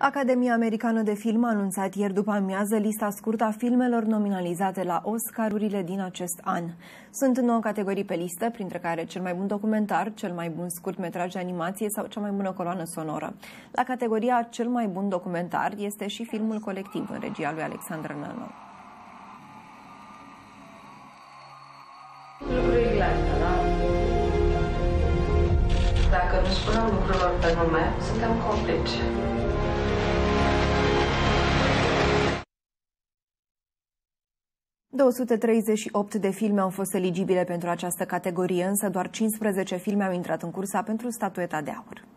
Academia Americană de Film a anunțat ieri după amiază lista scurtă a filmelor nominalizate la Oscarurile din acest an. Sunt nouă categorii pe listă, printre care cel mai bun documentar, cel mai bun scurtmetraj de animație sau cea mai bună coloană sonoră. La categoria cel mai bun documentar este și filmul colectiv în regia lui Alexandru Nănu. Lucrurile astea, da? Dacă nu spunem lucrurilor pe nume, suntem complici. 238 de filme au fost eligibile pentru această categorie, însă doar 15 filme au intrat în cursa pentru statueta de aur.